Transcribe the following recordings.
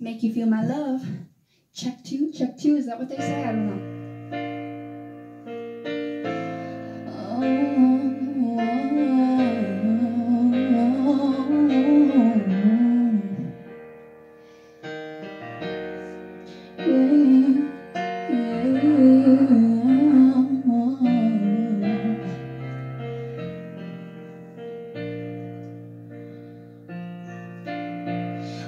make you feel my love. Check two, check two. Is that what they say? I don't know. Oh.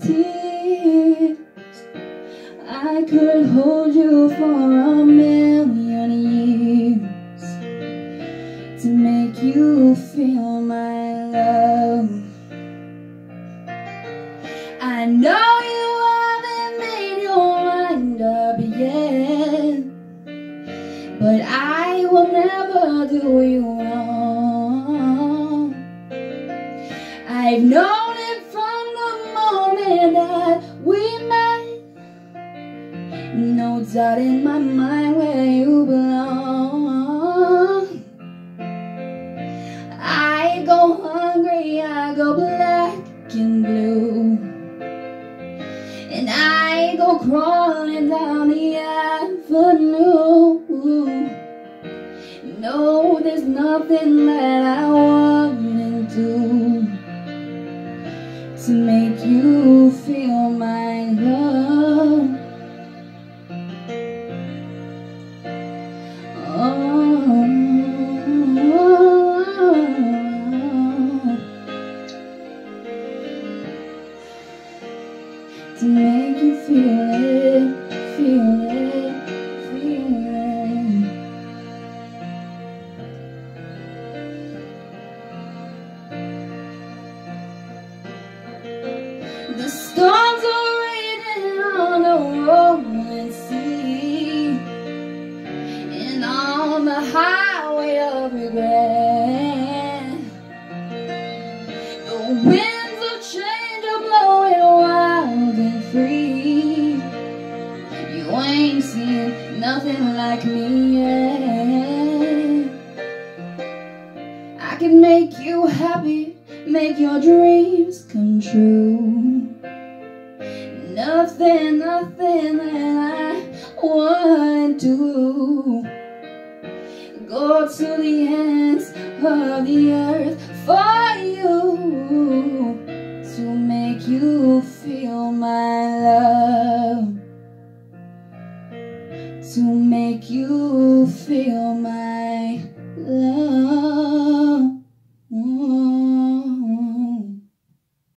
tears. I could hold you for a million years To make you feel my love. I know you haven't made your mind up yet But I will never do you wrong. I've known No doubt in my mind where you belong. I go hungry, I go black and blue. And I go crawling down the avenue. No, there's nothing that I wouldn't do to make you to make you feel it, feel it, feel it. The storms are raging on the rolling sea And on the highway of regret The winds You ain't seen nothing like me yet I can make you happy, make your dreams come true. Nothing, nothing that I wouldn't do. Go to the ends of the earth for you to make you feel my love.